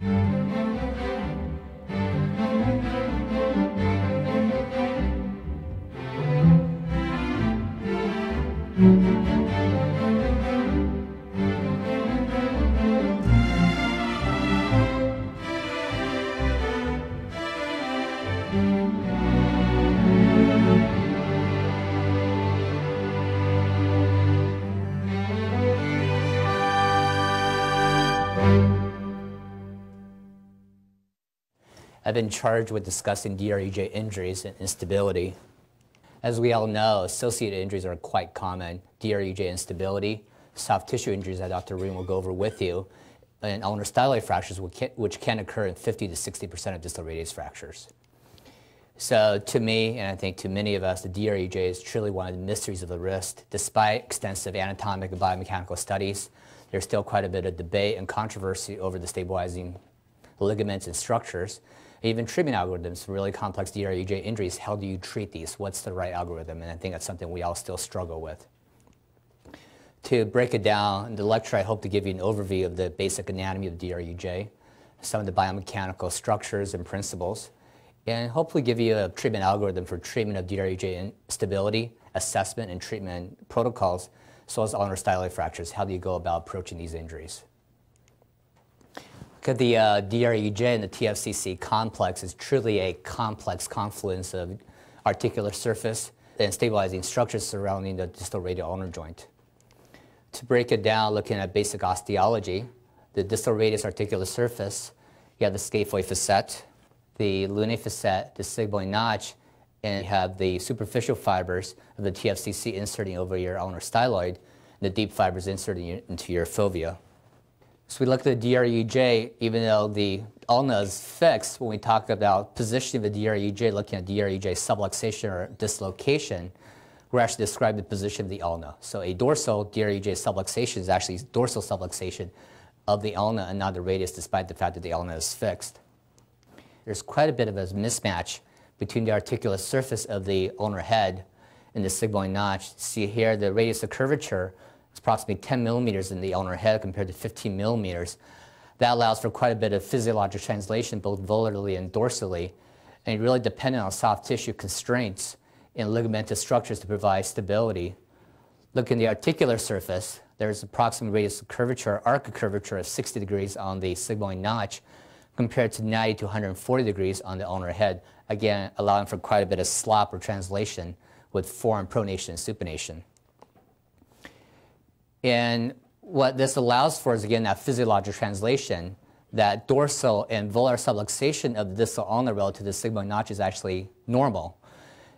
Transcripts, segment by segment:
I've been charged with discussing DRUJ injuries and instability. As we all know, associated injuries are quite common. DRUJ instability, soft tissue injuries that Dr. Ring will go over with you, and ulnar styloid fractures, which can occur in 50 to 60% of distal radius fractures. So to me, and I think to many of us, the DRUJ is truly one of the mysteries of the wrist. Despite extensive anatomic and biomechanical studies, there's still quite a bit of debate and controversy over the stabilizing ligaments and structures even treatment algorithms for really complex DRUJ injuries, how do you treat these? What's the right algorithm? And I think that's something we all still struggle with. To break it down, in the lecture I hope to give you an overview of the basic anatomy of DRUJ, some of the biomechanical structures and principles, and hopefully give you a treatment algorithm for treatment of DRUJ instability, assessment, and treatment protocols, as well as ulnar styloid fractures. How do you go about approaching these injuries? The uh, DRUJ and the TFCC complex is truly a complex confluence of articular surface and stabilizing structures surrounding the distal radial ulnar joint. To break it down, looking at basic osteology, the distal radius articular surface, you have the scaphoid facet, the lunate facet, the sigmoid notch, and you have the superficial fibers of the TFCC inserting over your ulnar styloid, and the deep fibers inserting into your fovea. So we look at the DRUJ, even though the ulna is fixed, when we talk about positioning the DRUJ, looking at DRUJ subluxation or dislocation, we're actually describing the position of the ulna. So a dorsal DRUJ subluxation is actually dorsal subluxation of the ulna and not the radius, despite the fact that the ulna is fixed. There's quite a bit of a mismatch between the articular surface of the ulnar head and the sigmoid notch. See here, the radius of curvature it's approximately 10 millimeters in the ulnar head compared to 15 millimeters. That allows for quite a bit of physiologic translation, both volarly and dorsally, and really dependent on soft tissue constraints in ligamentous structures to provide stability. Look in the articular surface, there's approximate radius of curvature, arc of curvature of 60 degrees on the sigmoid notch compared to 90 to 140 degrees on the ulnar head, again allowing for quite a bit of slop or translation with forearm pronation and supination. And what this allows for is, again, that physiologic translation, that dorsal and volar subluxation of the distal ulna relative to the sigmoid notch is actually normal.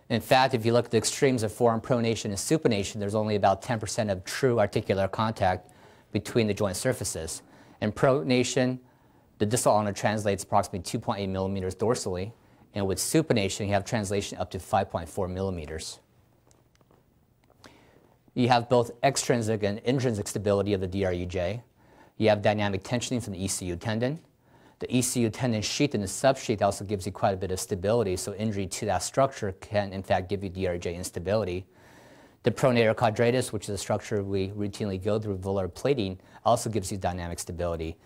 In fact, if you look at the extremes of forearm pronation and supination, there's only about 10% of true articular contact between the joint surfaces. In pronation, the distal ulna translates approximately 2.8 millimeters dorsally, and with supination, you have translation up to 5.4 millimeters. You have both extrinsic and intrinsic stability of the DRUJ. You have dynamic tensioning from the ECU tendon. The ECU tendon sheath and the subsheath also gives you quite a bit of stability, so injury to that structure can in fact give you DRUJ instability. The pronator quadratus, which is a structure we routinely go through volar plating, also gives you dynamic stability.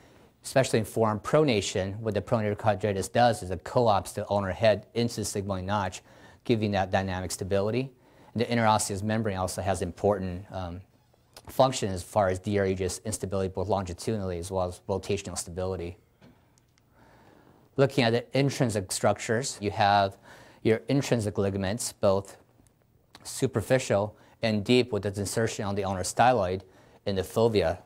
Especially in forearm pronation, what the pronator quadratus does is it co-opts the ulnar head into the sigmoid notch, giving that dynamic stability. The interosseous membrane also has important um, function as far as DRUJ instability, both longitudinally as well as rotational stability. Looking at the intrinsic structures, you have your intrinsic ligaments, both superficial and deep with its insertion on the ulnar styloid in the fovea.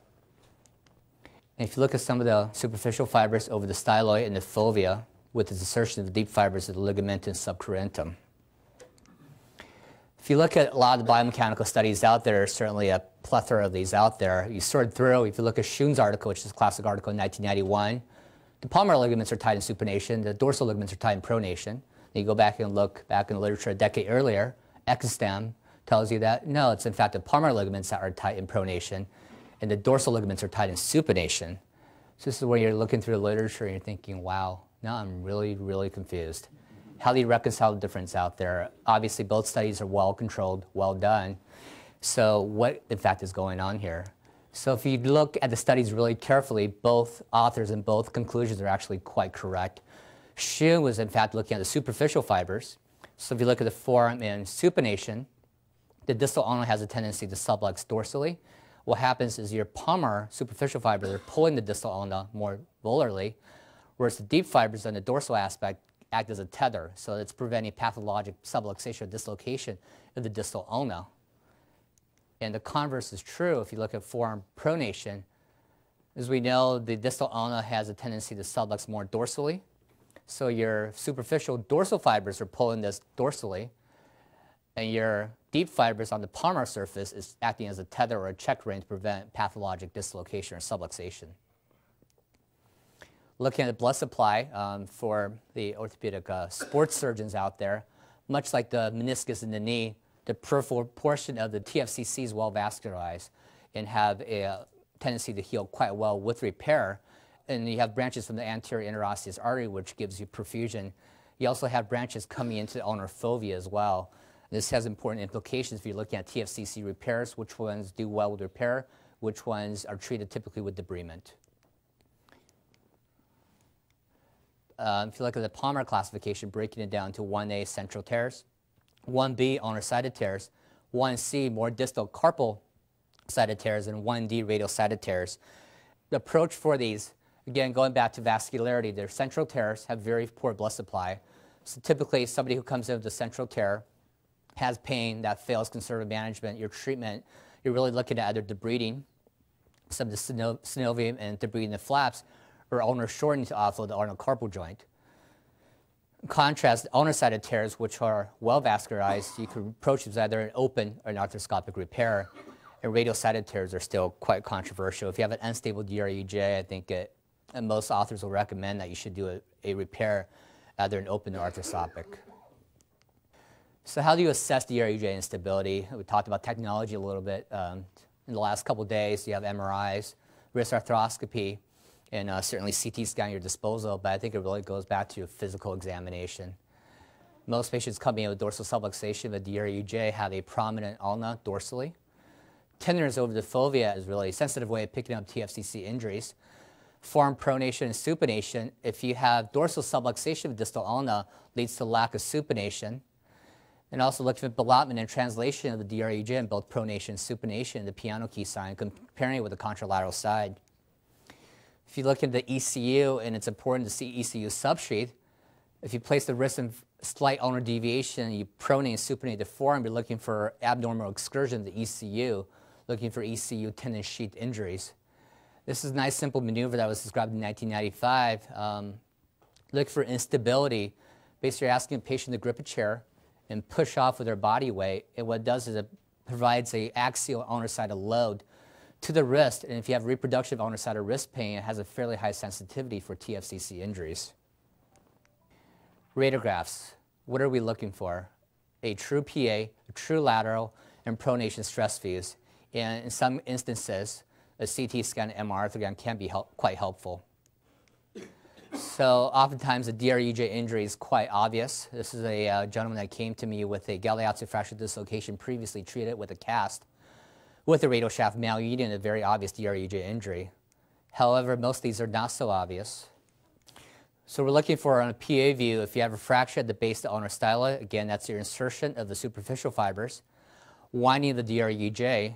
And if you look at some of the superficial fibers over the styloid and the fovea with its insertion of the deep fibers of the ligamentum subcruentum. If you look at a lot of the biomechanical studies out there, there's certainly a plethora of these out there. You sort through, if you look at Schuind's article, which is a classic article in 1991, the palmar ligaments are tied in supination, the dorsal ligaments are tied in pronation. Then you go back and look back in the literature a decade earlier, Ekenstam tells you that no, it's in fact the palmar ligaments that are tied in pronation, and the dorsal ligaments are tied in supination. So this is where you're looking through the literature and you're thinking, wow, now I'm really, really confused. How do you reconcile the difference out there? Obviously, both studies are well controlled, well done. So what, in fact, is going on here? So if you look at the studies really carefully, both authors and both conclusions are actually quite correct. Schuind was in fact looking at the superficial fibers. So if you look at the forearm in supination, the distal ulna has a tendency to sublux dorsally. What happens is your palmar superficial fibers are pulling the distal ulna more volarly, whereas the deep fibers on the dorsal aspect act as a tether, so it's preventing pathologic subluxation or dislocation of the distal ulna. And the converse is true if you look at forearm pronation. As we know, the distal ulna has a tendency to sublux more dorsally. So your superficial dorsal fibers are pulling this dorsally, and your deep fibers on the palmar surface is acting as a tether or a check ring to prevent pathologic dislocation or subluxation. Looking at the blood supply um, for the orthopedic uh, sports surgeons out there, much like the meniscus in the knee, the peripheral portion of the TFCC is well vascularized and have a tendency to heal quite well with repair. And you have branches from the anterior interosseous artery, which gives you perfusion. You also have branches coming into the ulnar fovea as well. This has important implications if you're looking at TFCC repairs, which ones do well with repair, which ones are treated typically with debridement. Uh, if you look at the Palmer classification, breaking it down to 1A central tears, 1B ulnar sided tears, 1C more distal carpal sided tears, and 1D radial sided tears. The approach for these, again, going back to vascularity, their central tears have very poor blood supply. So typically, somebody who comes in with a central tear has pain that fails conservative management. Your treatment, you're really looking at either debriding, some of the synovium and debriding the flaps, or ulnar shortening to offload the ulnar carpal joint. In contrast, ulnar-sided tears, which are well vascularized, you can approach them either an open or an arthroscopic repair. And radial-sided tears are still quite controversial. If you have an unstable DRUJ, I think it, most authors will recommend that you should do a, a repair, either an open or arthroscopic. So how do you assess DRUJ instability? We talked about technology a little bit. Um, in the last couple days, you have MRIs, wrist arthroscopy, and uh, certainly CT scan at your disposal, but I think it really goes back to physical examination. Most patients coming in with dorsal subluxation of the DRUJ have a prominent ulna dorsally. Tenderness over the fovea is really a sensitive way of picking up TFCC injuries. Forearm pronation and supination, if you have dorsal subluxation of distal ulna, leads to lack of supination. And also looking at ballottement and translation of the DRUJ in both pronation and supination, the piano key sign, comparing it with the contralateral side. If you look at the ECU, and it's important to see ECU substrate, if you place the wrist in slight ulnar deviation, you pronate and supinate the forearm, you're looking for abnormal excursion of the ECU, looking for ECU tendon sheath injuries. This is a nice simple maneuver that was described in 1995. Um, look for instability. Basically, asking a patient to grip a chair and push off with their body weight. And what it does is it provides a axial ulnar side of load to the wrist, and if you have reproductive ulnar side of wrist pain, it has a fairly high sensitivity for TFCC injuries. Radiographs, what are we looking for? A true PA, a true lateral, and pronation stress views. And in some instances, a CT scan and MR arthrogram can be help, quite helpful. So oftentimes a DRUJ injury is quite obvious. This is a uh, gentleman that came to me with a Galeazzi fracture dislocation previously treated with a cast with a radial shaft malunion, and a very obvious DRUJ injury. However, most of these are not so obvious. So we're looking for on a PA view, if you have a fracture at the base of the ulnar styloid, again, that's your insertion of the superficial fibers. Winding of the DRUJ,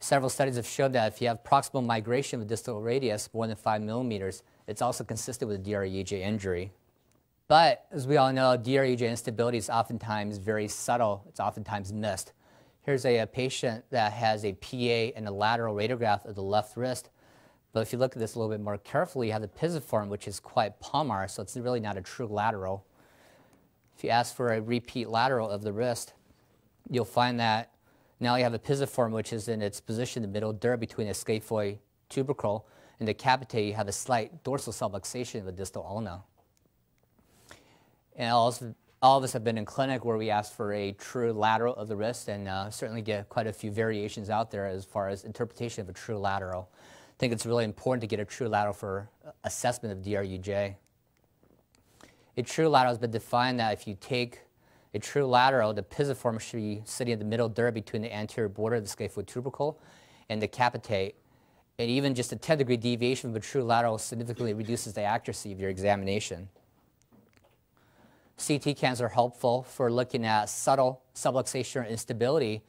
several studies have shown that if you have proximal migration of the distal radius more than five millimeters, it's also consistent with a DRUJ injury. But as we all know, DRUJ instability is oftentimes very subtle. It's oftentimes missed. Here's a, a, patient that has a PA and a lateral radiograph of the left wrist. But if you look at this a little bit more carefully, you have the pisiform, which is quite palmar, so it's really not a true lateral. If you ask for a repeat lateral of the wrist, you'll find that now you have a pisiform, which is in its position in the middle there between the scaphoid tubercle and the capitate. You have a slight dorsal subluxation of the distal ulna. And also, all of us have been in clinic where we ask for a true lateral of the wrist and uh, certainly get quite a few variations out there as far as interpretation of a true lateral. I think it's really important to get a true lateral for assessment of DRUJ. A true lateral has been defined that if you take a true lateral, the pisiform should be sitting in the middle there between the anterior border of the scaphoid tubercle and the capitate. And even just a 10 degree deviation of a true lateral significantly reduces the accuracy of your examination. CT scans are helpful for looking at subtle subluxation or instability,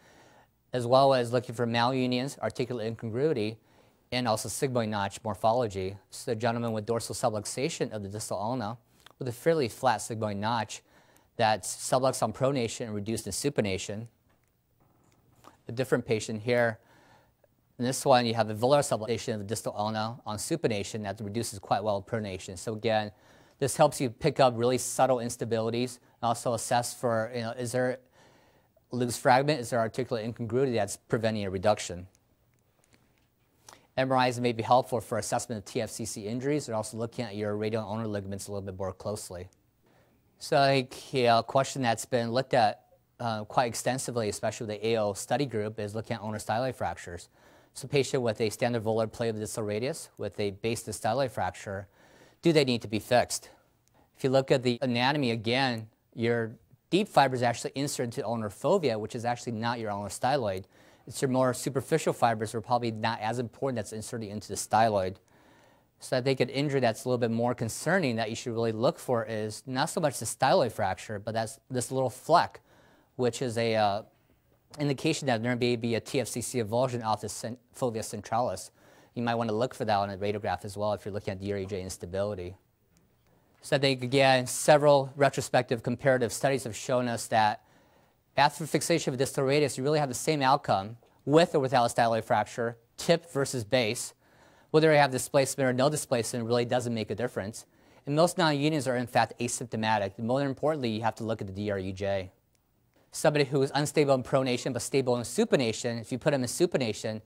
as well as looking for malunions, articular incongruity, and also sigmoid notch morphology. So the gentleman with dorsal subluxation of the distal ulna with a fairly flat sigmoid notch that's subluxed on pronation and reduced in supination. A different patient here, in this one you have a volar subluxation of the distal ulna on supination that reduces quite well pronation. So again, this helps you pick up really subtle instabilities and also assess for, you know, is there loose fragment, is there articular incongruity that's preventing a reduction. MRIs may be helpful for assessment of TFCC injuries and also looking at your radial ulnar ligaments a little bit more closely. So you know, a question that's been looked at uh, quite extensively, especially with the AO study group, is looking at ulnar styloid fractures. So patient with a standard volar plate of the distal radius with a base styloid fracture, do they need to be fixed? If you look at the anatomy again, your deep fiber is actually inserted into ulnar fovea, which is actually not your ulnar styloid. It's your more superficial fibers are probably not as important that's inserted into the styloid. So I think an injury that's a little bit more concerning that you should really look for is not so much the styloid fracture, but that's this little fleck, which is a uh, indication that there may be a TFCC avulsion off the fovea centralis. You might want to look for that on a radiograph as well if you're looking at DRUJ instability. So I think, again, several retrospective comparative studies have shown us that after fixation of a distal radius, you really have the same outcome with or without a styloid fracture, tip versus base. Whether you have displacement or no displacement really doesn't make a difference. And most non-unions are in fact asymptomatic. More importantly, you have to look at the DRUJ. Somebody who is unstable in pronation but stable in supination, if you put them in supination,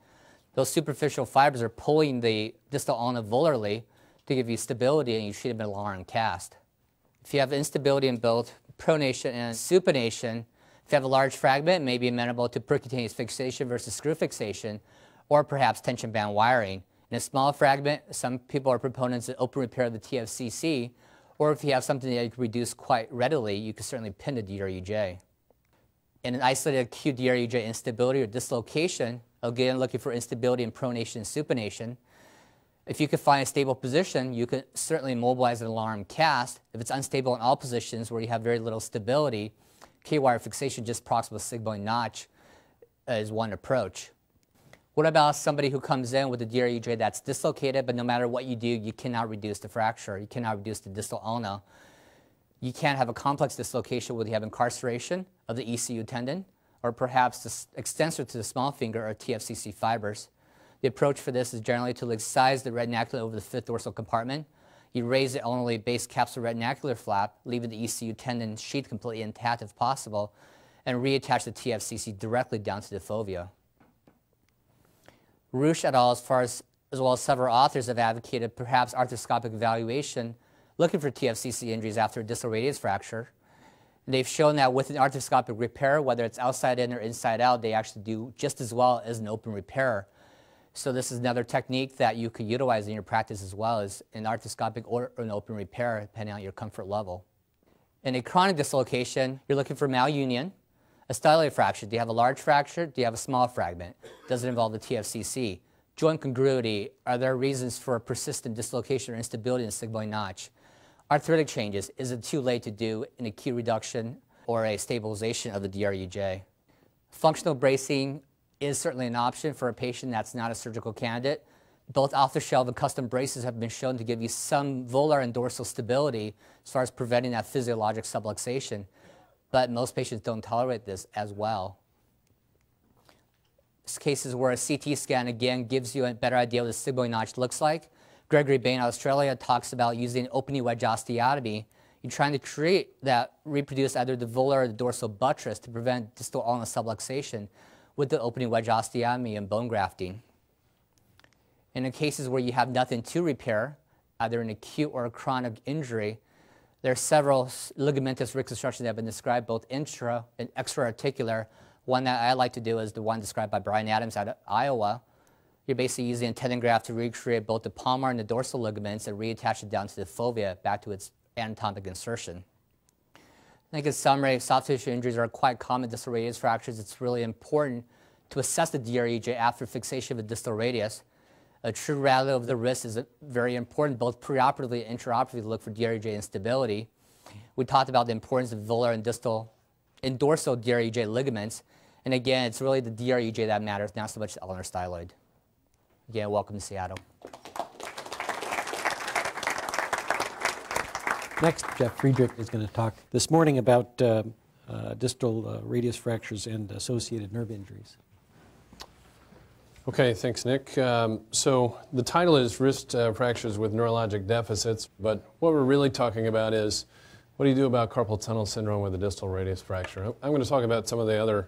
those superficial fibers are pulling the distal ulna volarly to give you stability and you should have a long cast. If you have instability in both pronation and supination, if you have a large fragment, it may be amenable to percutaneous fixation versus screw fixation, or perhaps tension band wiring. In a small fragment, some people are proponents of open repair of the TFCC, or if you have something that you can reduce quite readily, you can certainly pin the DRUJ. In an isolated acute DRUJ instability or dislocation, again looking for instability in pronation and supination, if you can find a stable position, you can certainly mobilize an alarm cast. If it's unstable in all positions where you have very little stability, K-wire fixation just proximal sigmoid notch uh, is one approach. What about somebody who comes in with a DRUJ that's dislocated, but no matter what you do, you cannot reduce the fracture, you cannot reduce the distal ulna. You can't have a complex dislocation where you have incarceration of the ECU tendon, or perhaps extensor to the small finger or TFCC fibers. The approach for this is generally to excise the retinaculum over the fifth dorsal compartment you raise the ulnarly base capsule retinacular flap, leaving the ECU tendon sheath completely intact if possible, and reattach the TFCC directly down to the fovea. Ruch et al., as, far as, as well as several authors, have advocated perhaps arthroscopic evaluation looking for TFCC injuries after a distal radius fracture. They've shown that with an arthroscopic repair, whether it's outside in or inside out, they actually do just as well as an open repair. So this is another technique that you could utilize in your practice as well as an arthroscopic or an open repair, depending on your comfort level. In a chronic dislocation, you're looking for malunion, a styloid fracture. Do you have a large fracture? Do you have a small fragment? Does it involve the TFCC? Joint congruity. Are there reasons for persistent dislocation or instability in the sigmoid notch? Arthritic changes. Is it too late to do an acute reduction or a stabilization of the DRUJ? Functional bracing is certainly an option for a patient that's not a surgical candidate. Both off-the-shelf and custom braces have been shown to give you some volar and dorsal stability as far as preventing that physiologic subluxation, but most patients don't tolerate this as well. There's cases where a CT scan, again, gives you a better idea what the sigmoid notch looks like. Gregory Bain, Australia, talks about using opening wedge osteotomy. You're trying to create that, reproduce either the volar or the dorsal buttress to prevent distal ulnar subluxation with the opening wedge osteotomy and bone grafting. In the cases where you have nothing to repair, either an acute or a chronic injury, there are several ligamentous reconstructions that have been described, both intra and extra-articular. One that I like to do is the one described by Brian Adams out of Iowa. You're basically using a tendon graft to recreate both the palmar and the dorsal ligaments and reattach it down to the fovea back to its anatomic insertion. I think in summary, soft tissue injuries are quite common distal radius fractures. It's really important to assess the DRUJ after fixation of the distal radius. A true rally of the wrist is very important, both preoperatively and intraoperatively to look for DRUJ instability. We talked about the importance of volar and distal and dorsal DRUJ ligaments. And again, it's really the DRUJ that matters, not so much the ulnar styloid. Again, welcome to Seattle. Next, Jeff Friedrich is going to talk this morning about uh, uh, distal uh, radius fractures and associated nerve injuries. Okay, thanks, Nick. Um, so the title is Wrist uh, Fractures with Neurologic Deficits, but what we're really talking about is what do you do about carpal tunnel syndrome with a distal radius fracture? I'm going to talk about some of the other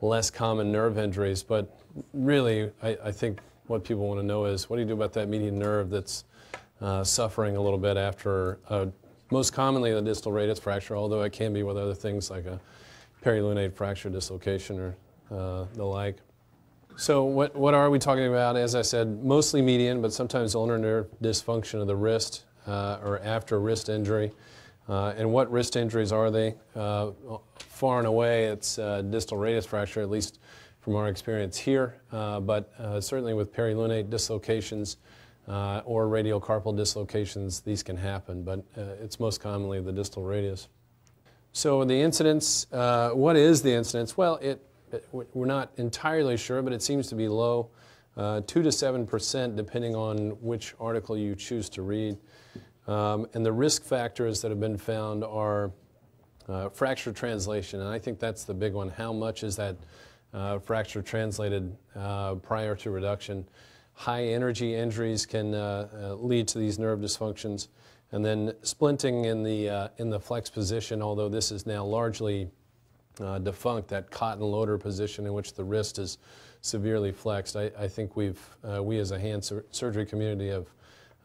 less common nerve injuries, but really, I, I think what people want to know is what do you do about that median nerve that's uh, suffering a little bit after, uh, most commonly the distal radius fracture, although it can be with other things like a perilunate fracture dislocation or uh, the like. So what, what are we talking about? As I said, mostly median, but sometimes ulnar nerve dysfunction of the wrist uh, or after wrist injury. Uh, and what wrist injuries are they? Uh, far and away, it's uh, distal radius fracture, at least from our experience here, uh, but uh, certainly with perilunate dislocations or radial carpal dislocations, these can happen, but it's most commonly the distal radius. So the incidence, what is the incidence? Well, it we're not entirely sure, but it seems to be low, uh, 2 to 7 percent, depending on which article you choose to read. Um, and the risk factors that have been found are uh, fracture translation, and I think that's the big one. How much is that uh, fracture translated uh, prior to reduction? High energy injuries can uh, uh, lead to these nerve dysfunctions. And then splinting in the, in the flex position, although this is now largely uh, defunct, that Cotton-Loder position in which the wrist is severely flexed. I, I think we've, uh, we as a hand sur surgery community have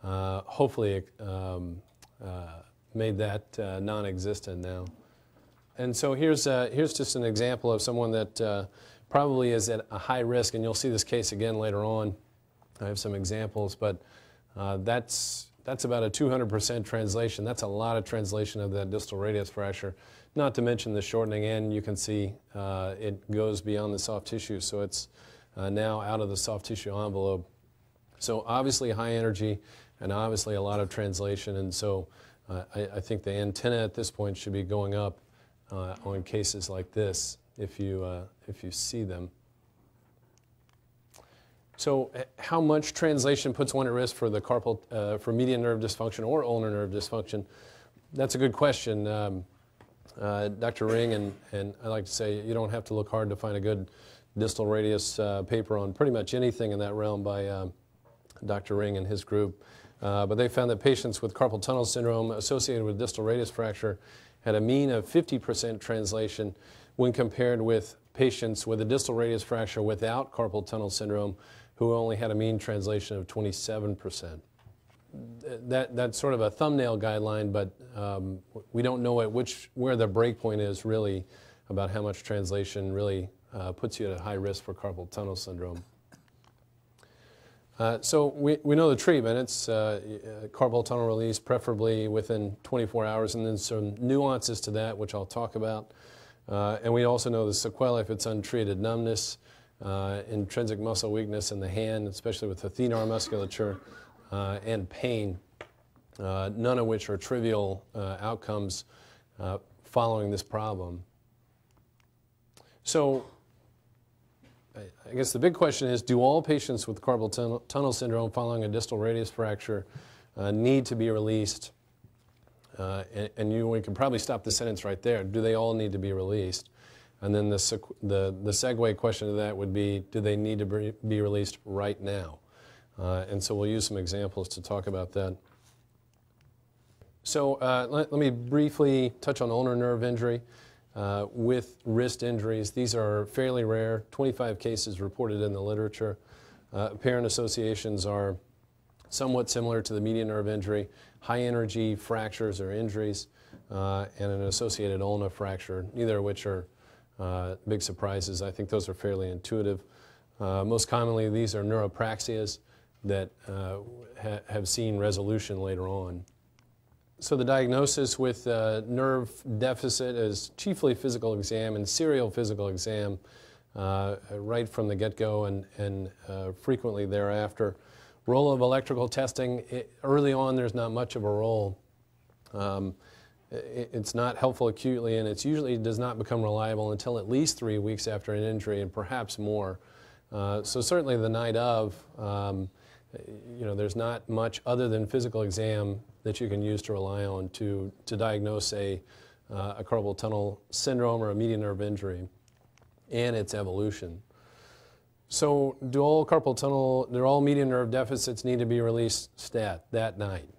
uh, hopefully um, uh, made that uh, non-existent now. And so here's, uh, here's just an example of someone that probably is at a high risk, and you'll see this case again later on. I have some examples, but that's, that's about a 200% translation. That's a lot of translation of that distal radius fracture. Not to mention the shortening end, you can see uh, it goes beyond the soft tissue, so it's uh, now out of the soft tissue envelope. So obviously high energy and obviously a lot of translation, and so uh, I, I, think the antenna at this point should be going up uh, on cases like this if you, uh, if you see them. So how much translation puts one at risk for the carpal, uh, for median nerve dysfunction or ulnar nerve dysfunction? That's a good question. Um, uh, Dr. Ring, and, and I like to say you don't have to look hard to find a good distal radius uh, paper on pretty much anything in that realm by um, Dr. Ring and his group. Uh, but they found that patients with carpal tunnel syndrome associated with distal radius fracture had a mean of 50% translation when compared with patients with a distal radius fracture without carpal tunnel syndrome who only had a mean translation of 27% that, that's sort of a thumbnail guideline, but um, we don't know at which, where the breakpoint is really about how much translation really uh, puts you at a high risk for carpal tunnel syndrome. Uh, so we, we know the treatment. It's uh, uh carpal tunnel release, preferably within 24 hours, and then some nuances to that, which I'll talk about. Uh, and we also know the sequelae if it's untreated, numbness, uh, intrinsic muscle weakness in the hand, especially with the thenar musculature, uh, and pain, uh, none of which are trivial uh, outcomes following this problem. So I guess the big question is, do all patients with carpal tunnel, tunnel syndrome following a distal radius fracture uh, need to be released? Uh, and, and you, we can probably stop the sentence right there. Do they all need to be released? And then the, the, the segue question to that would be, do they need to be, released right now? Uh, and so we'll use some examples to talk about that. So uh, let, let, me briefly touch on ulnar nerve injury uh, with wrist injuries. These are fairly rare, 25 cases reported in the literature. Uh, apparent associations are somewhat similar to the median nerve injury, high energy fractures or injuries, uh, and an associated ulna fracture, neither of which are uh, big surprises. I think those are fairly intuitive. most commonly, these are neuropraxias that uh, ha have seen resolution later on. So the diagnosis with uh, nerve deficit is chiefly physical exam and serial physical exam uh, right from the get-go and, and uh, frequently thereafter. Role of electrical testing, it, early on there's not much of a role. Um, it, it's not helpful acutely and it usually does not become reliable until at least three weeks after an injury and perhaps more. Uh, so certainly the night of, um, you know, there's not much other than physical exam that you can use to rely on to, to diagnose a, uh, a carpal tunnel syndrome or a median nerve injury and its evolution. So do all carpal tunnel, do all median nerve deficits need to be released stat that night?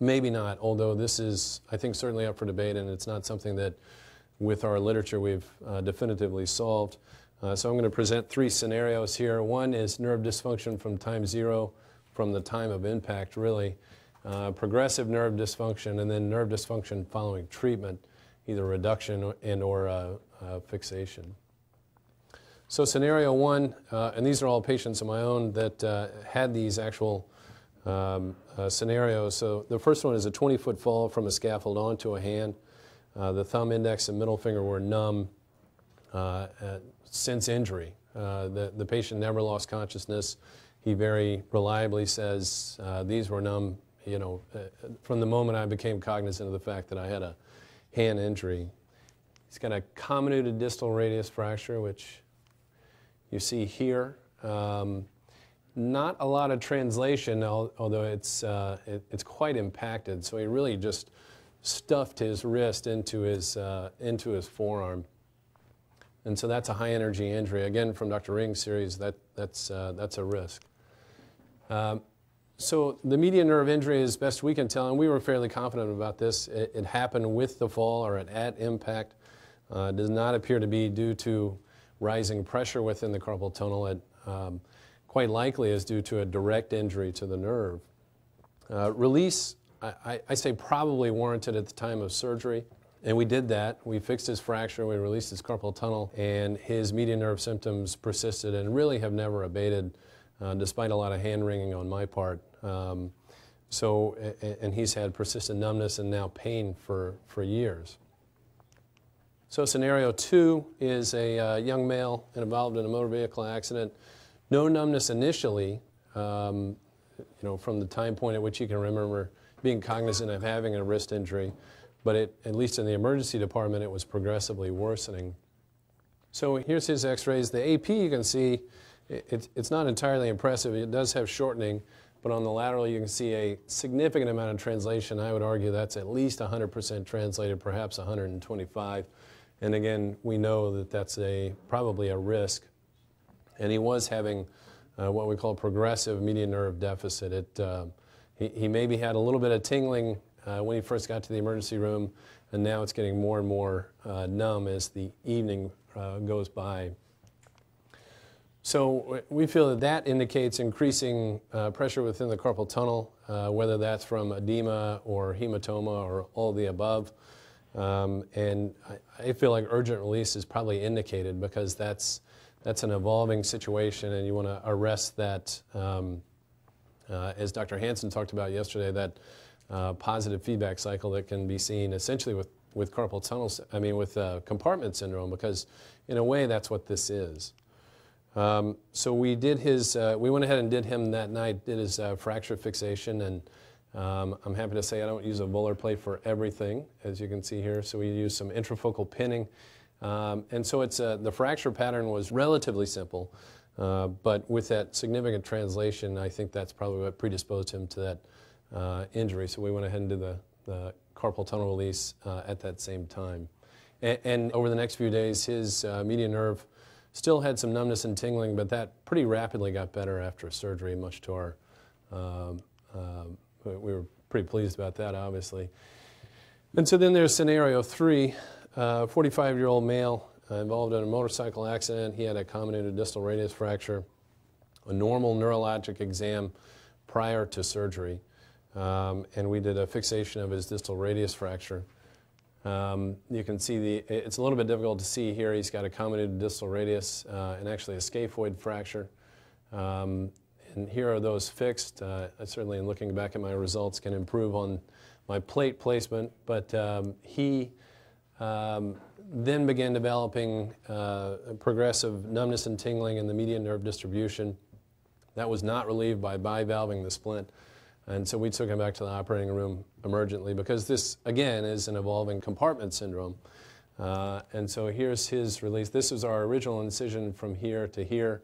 Maybe not, although this is, I think, certainly up for debate and it's not something that with our literature we've uh, definitively solved. Uh, so I'm going to present three scenarios here. One is nerve dysfunction from time zero, from the time of impact, really. Uh, progressive nerve dysfunction, and then nerve dysfunction following treatment, either reduction and or uh, uh, fixation. So scenario one, uh, and these are all patients of my own that uh, had these actual um, scenarios. So the first one is a 20-foot fall from a scaffold onto a hand. the thumb, index, and middle finger were numb since injury. Uh, the, the patient never lost consciousness. He very reliably says uh, these were numb, you know, uh, from the moment I became cognizant of the fact that I had a hand injury. He's got a comminuted distal radius fracture, which you see here. Um, not a lot of translation, although it's, uh, it, it's quite impacted. So he really just stuffed his wrist into his, uh, into his forearm. And so that's a high energy injury. Again, from Dr. Ring's series, that, that's, uh, that's a risk. Um, so the median nerve injury, as best we can tell, and we were fairly confident about this, it, it happened with the fall or at impact. Uh, does not appear to be due to rising pressure within the carpal tunnel. It um, quite likely is due to a direct injury to the nerve. Uh, release, I, I say probably warranted at the time of surgery. And we did that. We fixed his fracture, we released his carpal tunnel, and his median nerve symptoms persisted and really have never abated, uh, despite a lot of hand wringing on my part. Um, so, and he's had persistent numbness and now pain for, for years. So scenario two is a uh, young male involved in a motor vehicle accident. No numbness initially, um, you know, from the time point at which he can remember being cognizant of having a wrist injury but it, at least in the emergency department, it was progressively worsening. So here's his x-rays. The AP, you can see, it, it's not entirely impressive. It does have shortening, but on the lateral, you can see a significant amount of translation. I would argue that's at least 100% translated, perhaps 125. And again, we know that that's a, probably a risk. And he was having uh, what we call progressive median nerve deficit. It, uh, he, he maybe had a little bit of tingling uh, when he first got to the emergency room, and now it's getting more and more uh, numb as the evening uh, goes by. So we feel that that indicates increasing uh, pressure within the carpal tunnel, whether that's from edema or hematoma or all the above. Um, and I, I, feel like urgent release is probably indicated because that's, that's an evolving situation and you want to arrest that, um, uh, as Dr. Hansen talked about yesterday, that uh, positive feedback cycle that can be seen essentially with, with carpal tunnel, I mean with uh, compartment syndrome because in a way that's what this is. Um, so we did his, uh, we went ahead and did him that night, did his uh, fracture fixation and um, I'm happy to say I don't use a volar plate for everything as you can see here. So we use some intrafocal pinning. Um, and so it's, uh, the fracture pattern was relatively simple. Uh, but with that significant translation, I think that's probably what predisposed him to that uh, injury. So we went ahead and did the, the carpal tunnel release uh, at that same time. And, and, over the next few days, his uh, median nerve still had some numbness and tingling, but that pretty rapidly got better after surgery, much to our, um, um we were pretty pleased about that, obviously. And so then there's scenario three, 45-year-old uh, male uh, involved in a motorcycle accident. He had a comminuted distal radius fracture, a normal neurologic exam prior to surgery. Um, and we did a fixation of his distal radius fracture. Um, you can see the, it's a little bit difficult to see here. He's got a comminuted distal radius uh, and actually a scaphoid fracture. Um, and here are those fixed. Uh, certainly in looking back at my results can improve on my plate placement, but um, he um, then began developing uh, progressive numbness and tingling in the median nerve distribution That was not relieved by bivalving the splint. And so we took him back to the operating room emergently because this, again, is an evolving compartment syndrome. Uh, and so here's his release. This was our original incision from here to here.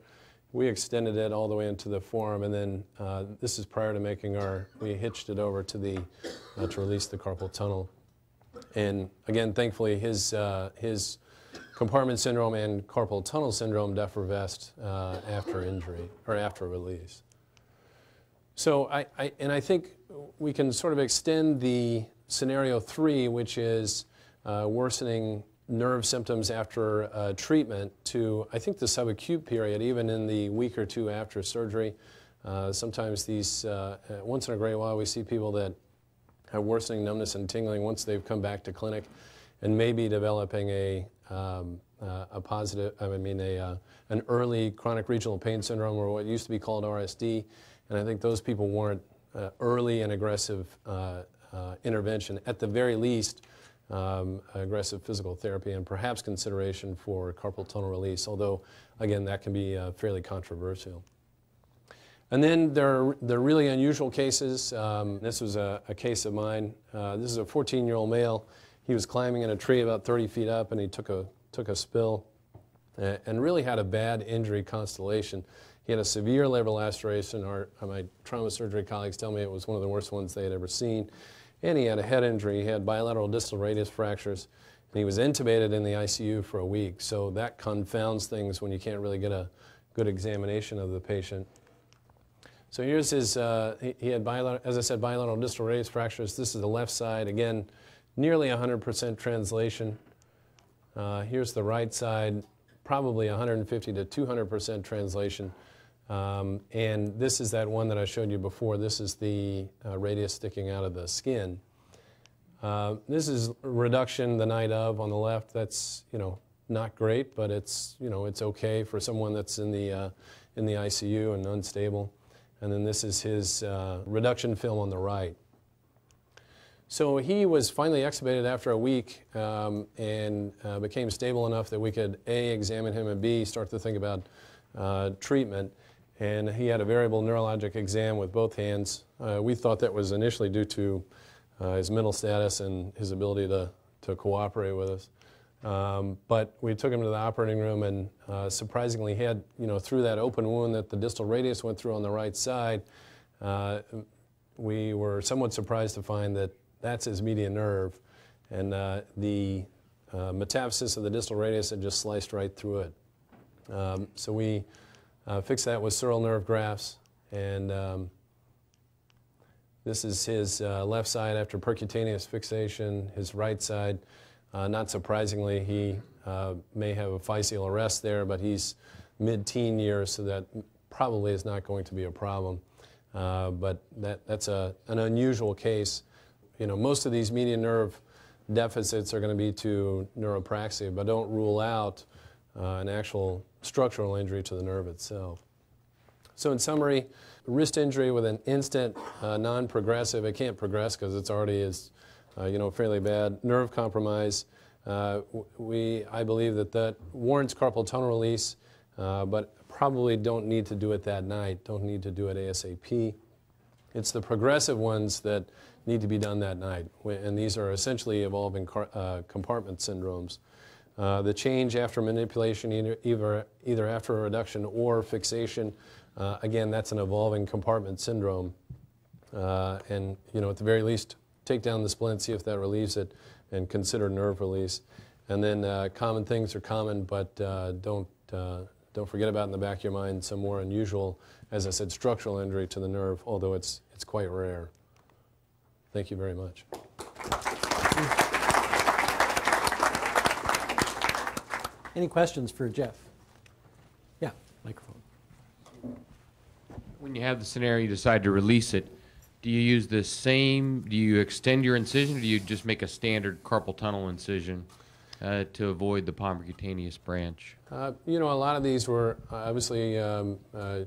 We extended it all the way into the forearm, and then uh, this is prior to making our, we hitched it over to the, uh, to release the carpal tunnel. And again, thankfully, his, uh, his compartment syndrome and carpal tunnel syndrome defervesced uh, after injury, or after release. So I, I, and I think we can sort of extend the scenario three, which is uh, worsening nerve symptoms after uh, treatment to, I think, the subacute period, even in the week or two after surgery. Uh, sometimes these, uh, uh, once in a great while, we see people that have worsening numbness and tingling once they've come back to clinic and maybe developing a, um, uh, a positive, I mean, a, an early chronic regional pain syndrome or what used to be called RSD. And I think those people warrant early and aggressive intervention. At the very least, um, aggressive physical therapy and perhaps consideration for carpal tunnel release, although, again, that can be uh, fairly controversial. And then there are, there are really unusual cases. Um, this was a, a, case of mine. Uh, this is a 14-year-old male. He was climbing in a tree about 30 feet up, and he took a, took a spill and really had a bad injury constellation. He had a severe labral laceration. Our, my trauma surgery colleagues tell me it was one of the worst ones they had ever seen and he had a head injury. He had bilateral distal radius fractures, and he was intubated in the ICU for a week. So that confounds things when you can't really get a good examination of the patient. So here's his, uh, he, he, had, bilateral, as I said, bilateral distal radius fractures. This is the left side. Again, nearly 100% translation. Uh, here's the right side, probably 150 to 200% translation. Um, and this is that one that I showed you before. This is the uh, radius sticking out of the skin. Uh, this is reduction the night of on the left. That's you know not great, but it's you know it's okay for someone that's in the uh, in the ICU and unstable. And then this is his uh, reduction film on the right. So he was finally extubated after a week um, and uh, became stable enough that we could A, examine him, and B, start to think about uh, treatment and he had a variable neurologic exam with both hands. Uh, we thought that was initially due to uh, his mental status and his ability to, to cooperate with us. Um, but we took him to the operating room and uh, surprisingly had, you know, through that open wound that the distal radius went through on the right side, uh, we were somewhat surprised to find that that's his median nerve. And uh, the uh, metaphysis of the distal radius had just sliced right through it. Um, so we uh, fix that with sural nerve grafts. And um, this is his uh, left side after percutaneous fixation, his right side. Uh, not surprisingly, he uh, may have a physeal arrest there, but he's mid-teen years, so that probably is not going to be a problem. Uh, but that, that's a, an unusual case. You know, most of these median nerve deficits are going to be to neuropraxia, but don't rule out uh, an actual structural injury to the nerve itself. So in summary, wrist injury with an instant uh, non-progressive, it can't progress because it's already is, uh, you know, fairly bad. Nerve compromise, uh, we, I believe that that warrants carpal tunnel release, uh, but probably don't need to do it that night, don't need to do it ASAP. It's the progressive ones that need to be done that night, and these are essentially evolving uh, compartment syndromes. Uh, the change after manipulation, either, either, either after a reduction or fixation, uh, again, that's an evolving compartment syndrome. Uh, and, you know, at the very least, take down the splint, see if that relieves it, and consider nerve release. And then uh, common things are common, but uh, don't, don't forget about in the back of your mind some more unusual, as I said, structural injury to the nerve, although it's, it's quite rare. Thank you very much. Any questions for Jeff? Yeah, microphone. When you have the scenario, you decide to release it. Do you use the same? Do you extend your incision, or do you just make a standard carpal tunnel incision uh, to avoid the palmar cutaneous branch? Uh, you know, a lot of these were obviously, um, uh,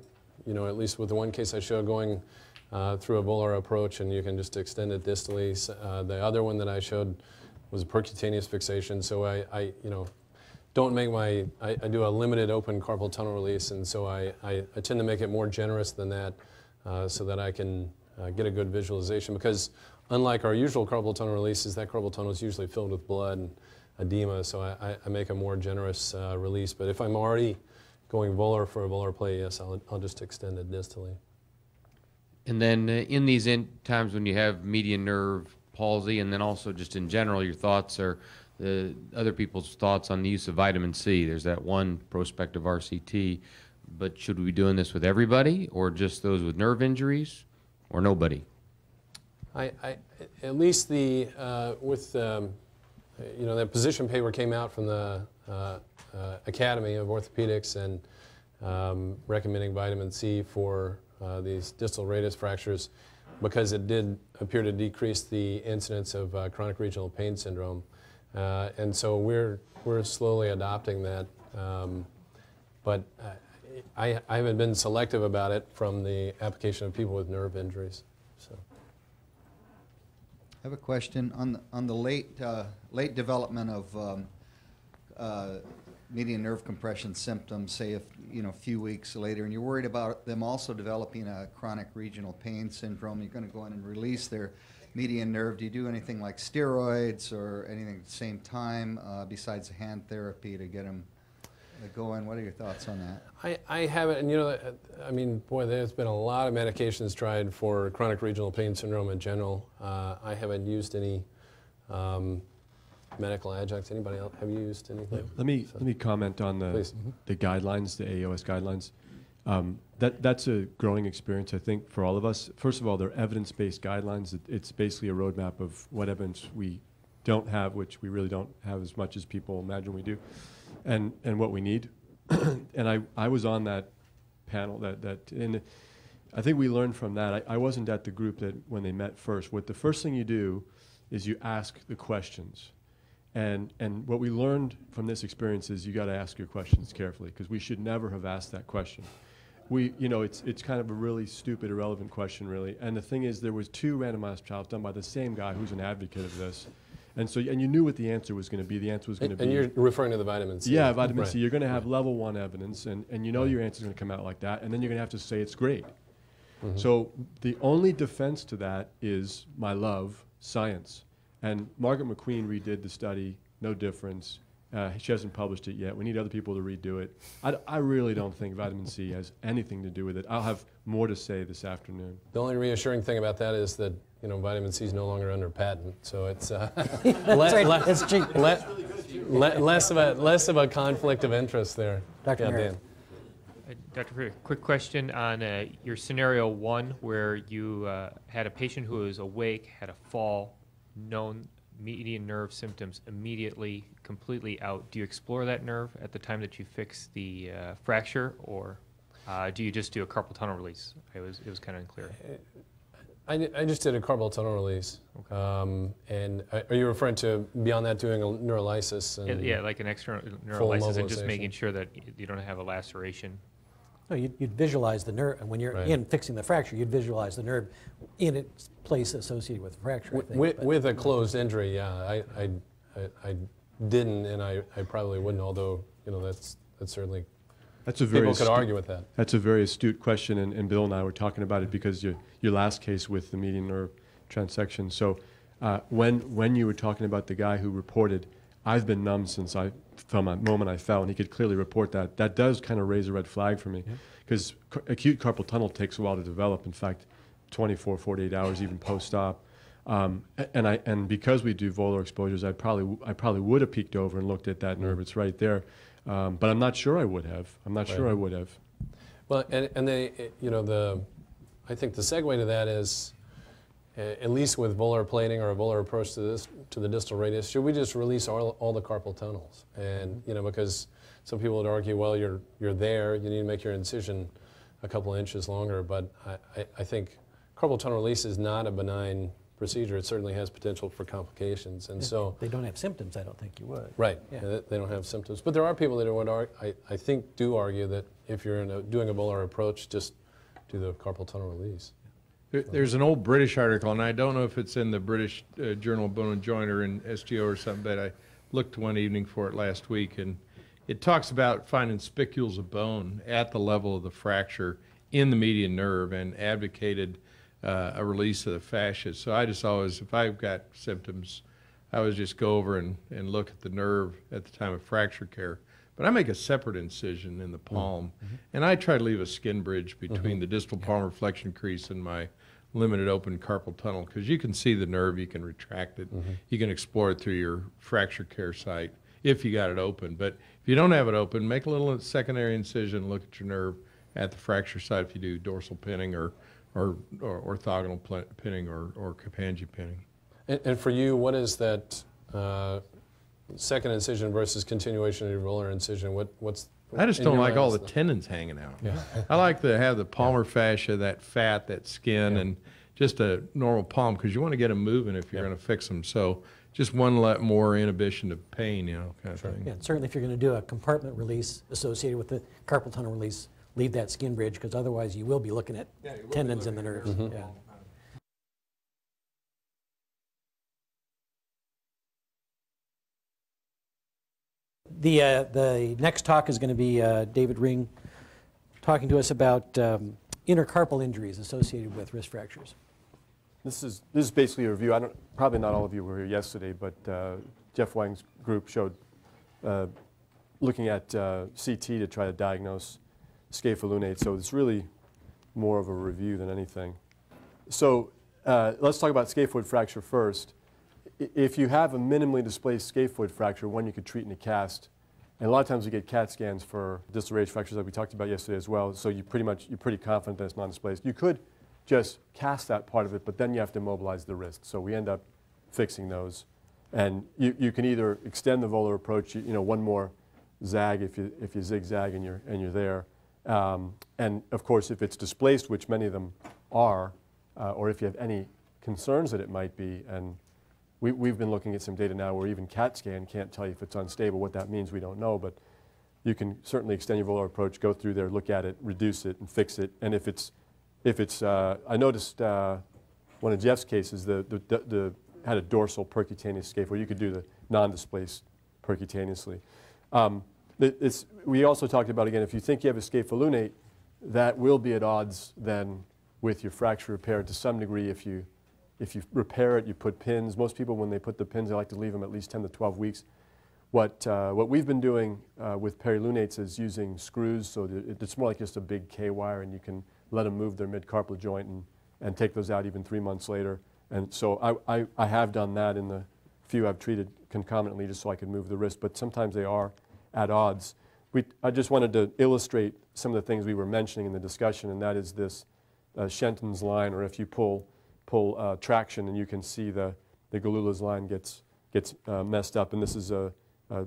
you know, at least with the one case I showed, going uh, through a volar approach, and you can just extend it distally. Uh, the other one that I showed was a percutaneous fixation, so I, I you know, don't make my, I, I do a limited open carpal tunnel release, and so I, I, I tend to make it more generous than that uh, so that I can uh, get a good visualization. Because unlike our usual carpal tunnel releases, that carpal tunnel is usually filled with blood and edema, so I, I, make a more generous uh, release. But if I'm already going volar for a volar play, yes, I'll, I'll just extend it distally. And then uh, in these in times when you have median nerve palsy, and then also just in general, your thoughts are the other people's thoughts on the use of vitamin C. There's that one prospective RCT, but should we be doing this with everybody, or just those with nerve injuries, or nobody? I, I, at least the, uh, with, um, you know, that position paper came out from the uh, uh, Academy of Orthopedics and um, recommending vitamin C for uh, these distal radius fractures because it did appear to decrease the incidence of uh, chronic regional pain syndrome. Uh, and so we're, we're slowly adopting that. Um, but I, I haven't been selective about it from the application of people with nerve injuries. So. I have a question on the, on the late, uh, late development of um, uh, median nerve compression symptoms, say if, you know, a few weeks later, and you're worried about them also developing a chronic regional pain syndrome, you're going to go in and release their median nerve. Do you do anything like steroids or anything at the same time uh, besides hand therapy to get them going? What are your thoughts on that? I, I haven't, and you know, uh, I mean, boy, there's been a lot of medications tried for chronic regional pain syndrome in general. Uh, I haven't used any um, medical adjuncts. Anybody else? Have you used anything? Let me, So- let me comment on the, Please. the guidelines, the AOS guidelines. Um, that, that's a growing experience, I think, for all of us. First of all, they're evidence-based guidelines. It, it's basically a roadmap of what evidence we don't have, which we really don't have as much as people imagine we do, and, and what we need. and I, I was on that panel that, that and I think we learned from that. I, I wasn't at the group that when they met first. What the first thing you do is you ask the questions. And, and what we learned from this experience is you got to ask your questions carefully because we should never have asked that question. We, you know, it's, it's kind of a really stupid, irrelevant question, really. And the thing is, there was two randomized trials done by the same guy who's an advocate of this. And so, and you knew what the answer was going to be. The answer was going to be and you're referring to the vitamin C. yeah, vitamin Right. C. You're going to have level one evidence, and, and you know your answer is going to come out like that, and then you're going to have to say it's great. Mm-hmm. So the only defense to that is my love, science. And Margaret McQueen redid the study, no difference. Uh, she hasn't published it yet. We need other people to redo it. I, d- I really don't think vitamin C has anything to do with it. I'll have more to say this afternoon. The only reassuring thing about that is that you know vitamin C is no longer under patent, so it's uh, le- le- It's cheap. le- le- less of a less of a conflict of interest there. Dr. Yeah, Merritt. Dan. Uh, Dr. Freer, quick question on uh, your scenario one, where you uh, had a patient who was awake, had a fall, known median nerve symptoms immediately, completely out. Do you explore that nerve at the time that you fix the uh, fracture, or uh, do you just do a carpal tunnel release? It was it was kind of unclear. I, I just did a carpal tunnel release. Um, and are you referring to beyond that doing a neurolysis? Yeah, like an external neurolysis, and just making sure that you don't have a laceration. No, you'd, you'd visualize the nerve, and when you're Right. in fixing the fracture, you'd visualize the nerve in its place associated with the fracture, I think. With, but- with a closed injury, yeah, I, I, I, I didn't, and I, I probably wouldn't. Although you know that's that's certainly That's a very people could astu- argue with that. That's a very astute question, and, and Bill and I were talking about it because your, your last case with the median nerve transection. So uh, when, when you were talking about the guy who reported, I've been numb since I, from the moment I fell, and he could clearly report that. That does kind of raise a red flag for me because acute carpal tunnel takes a while to develop. In fact, 24, 48 hours even post-op. Um, and I and because we do volar exposures, I probably I probably would have peeked over and looked at that nerve. It's right there, um, but I'm not sure I would have. I'm not sure I would have. Well, and, and they, you know, the, I think the segue to that is, at least with volar plating or a volar approach to this, to the distal radius, should we just release all, all the carpal tunnels? And, you know, because some people would argue, well, you're, you're there, you need to make your incision a couple of inches longer, but I, I, I think carpal tunnel release is not a benign procedure. It certainly has potential for complications, and so. They don't have symptoms, I don't think you would. Right. Yeah. They- They don't have symptoms. But there are people that would, arg- I, I think, do argue that if you're in a, doing a volar approach, just do the carpal tunnel release. There- There's an old British article, and I don't know if it's in the British uh, Journal of Bone and Joint or in SGO or something, but I looked one evening for it last week, and it talks about finding spicules of bone at the level of the fracture in the median nerve and advocated uh, a release of the fascia. So I just always, if I've got symptoms, I always just go over and, and look at the nerve at the time of fracture care. But I make a separate incision in the palm, and I try to leave a skin bridge between the distal palmar flexion crease and my limited open carpal tunnel because you can see the nerve, you can retract it, you can explore it through your fracture care site if you got it open. But if you don't have it open, make a little secondary incision, look at your nerve at the fracture site if you do dorsal pinning or, or, or orthogonal pinning or, or Kapandji pinning. And, and for you, what is that uh, second incision versus continuation of your volar incision? What, what's I just in don't like all the is tendons hanging out. Yeah. I like to have the palmar fascia, that fat, that skin, and just a normal palm because you want to get them moving if you're Yeah. going to fix them. So just one lot more inhibition of pain, you know, kind of thing. Yeah, certainly if you're going to do a compartment release associated with the carpal tunnel release, leave that skin bridge, because otherwise you will be looking at tendons in the nerves. Mm-hmm. Yeah. The, uh, the next talk is going to be uh, David Ring talking to us about um, intercarpal injuries associated with wrist fractures. This is, this is basically a review. I don't, probably not all of you were here yesterday, but uh, Jeff Wang's group showed uh, looking at uh, CT to try to diagnose scapholunate. So it's really more of a review than anything. So uh, let's talk about scaphoid fracture first. If you have a minimally displaced scaphoid fracture, one you could treat in a cast, and a lot of times we get CAT scans for distal radius fractures like we talked about yesterday as well. So you pretty much you're pretty confident that it's non-displaced. You could just cast that part of it, but then you have to mobilize the wrist. So we end up fixing those, and you, you can either extend the volar approach, you, you know, one more zag if you if you zigzag and you're and you're there, um, and of course if it's displaced, which many of them are, uh, or if you have any concerns that it might be, and we, we've been looking at some data now where even CAT scan can't tell you if it's unstable. What that means, we don't know, but you can certainly extend your volar approach, go through there, look at it, reduce it, and fix it. And if it's, if it's, uh, I noticed uh, one of Jeff's cases, the, the, the, the had a dorsal percutaneous where you could do the non-displaced percutaneously. Um, we also talked about again, if you think you have a scapholunate, that will be at odds then with your fracture repair to some degree if you if you repair it, you put pins. Most people, when they put the pins, they like to leave them at least 10 to 12 weeks. What, uh, what we've been doing uh, with perilunates is using screws, so it's more like just a big K wire, and you can let them move their mid-carpal joint and, and take those out even three months later. And so I, I, I have done that in the few I've treated concomitantly just so I could move the wrist, but sometimes they are at odds. We, I just wanted to illustrate some of the things we were mentioning in the discussion, and that is this uh, Shenton's line, or if you pull pull uh, traction and you can see the, the Gilula's line gets, gets uh, messed up. And this is a, a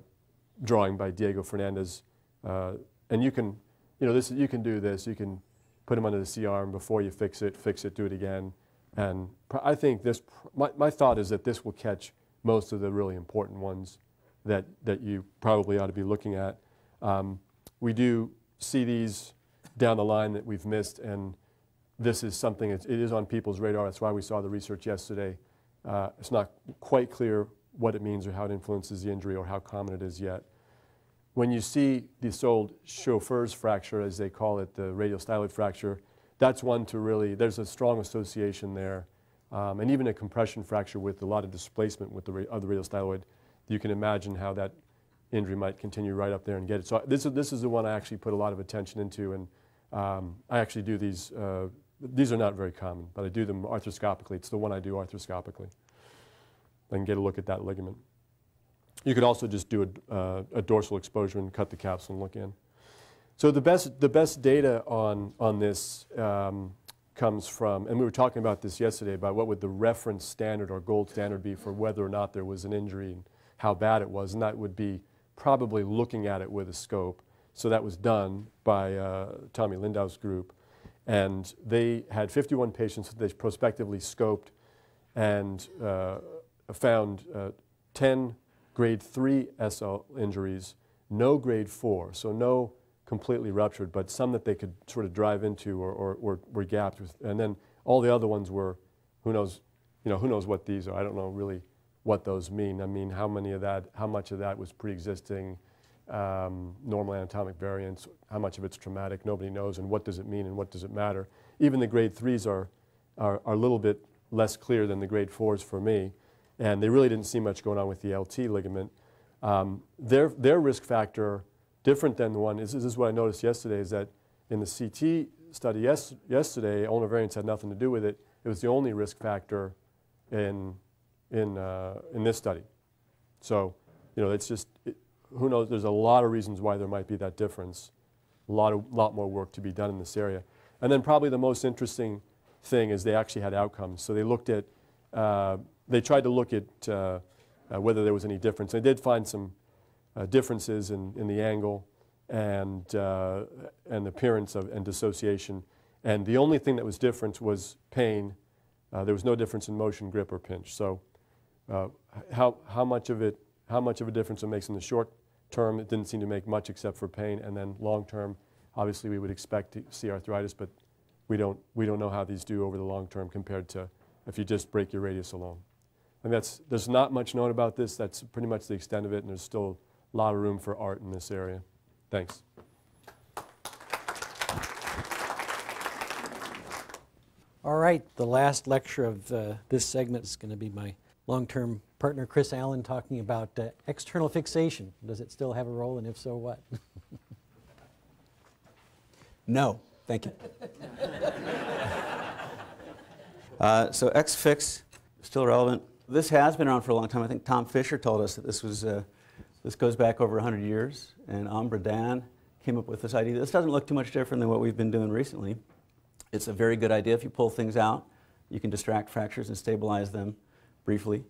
drawing by Diego Fernandez. Uh, and you can, you know, this, you can do this. You can put them under the C-arm before you fix it, fix it, do it again. And I think this, my, my thought is that this will catch most of the really important ones that, that you probably ought to be looking at. Um, we do see these down the line that we've missed, and this is something, it is on people's radar. That's why we saw the research yesterday. Uh, It's not quite clear what it means or how it influences the injury or how common it is yet. When you see this old chauffeur's fracture, as they call it, the radial styloid fracture, that's one to really, there's a strong association there. Um, And even a compression fracture with a lot of displacement with the of the radial styloid, you can imagine how that injury might continue right up there and get it. So this is, this is the one I actually put a lot of attention into, and um, I actually do these, uh, these are not very common, but I do them arthroscopically. It's the one I do arthroscopically. I can get a look at that ligament. You could also just do a, uh, a dorsal exposure and cut the capsule and look in. So the best, the best data on, on this um, comes from, and we were talking about this yesterday, about what would the reference standard or gold standard be for whether or not there was an injury and how bad it was, and that would be probably looking at it with a scope. So that was done by uh, Tommy Lindau's group, and they had 51 patients that they prospectively scoped and uh, found uh, 10 grade 3 SL injuries, no grade 4, so no completely ruptured, but some that they could sort of drive into or, or, or were gapped with. And then all the other ones were, who knows, you know, who knows what these are. I don't know really what those mean. I mean, how many of that, how much of that was pre-existing, um, normal anatomic variance, how much of it's traumatic, nobody knows, and what does it mean and what does it matter. Even the grade threes are, are, are a little bit less clear than the grade fours for me, and they really didn't see much going on with the LT ligament. Um, their, their risk factor, different than the one, is, this is what I noticed yesterday, is that in the CT study yes, yesterday, ulnar variance had nothing to do with it. It was the only risk factor in, in, uh, in this study. So, you know, it's just, it, who knows, there's a lot of reasons why there might be that difference. A lot, of, lot more work to be done in this area. And then probably the most interesting thing is they actually had outcomes. So they looked at, uh, they tried to look at uh, uh, whether there was any difference. They did find some uh, differences in, in the angle and, uh, and appearance of, and dissociation. And the only thing that was different was pain. Uh, there was no difference in motion, grip, or pinch. So how, how much of it, how much of a difference it makes in the short term, it didn't seem to make much except for pain. And then long term, obviously we would expect to see arthritis, but we don't, we don't know how these do over the long term compared to if you just break your radius alone. And that's, there's not much known about this. That's pretty much the extent of it, and there's still a lot of room for art in this area. Thanks. All right, the last lecture of uh, this segment is going to be my long-term partner Chris Allen talking about uh, external fixation. Does it still have a role, and if so, what? no, thank you. uh, so X-Fix, still relevant. This has been around for a long time. I think Tom Fisher told us that this was, uh, this goes back over 100 years, and Ombrédanne came up with this idea. This doesn't look too much different than what we've been doing recently. It's a very good idea if you pull things out. You can distract fractures and stabilize them briefly.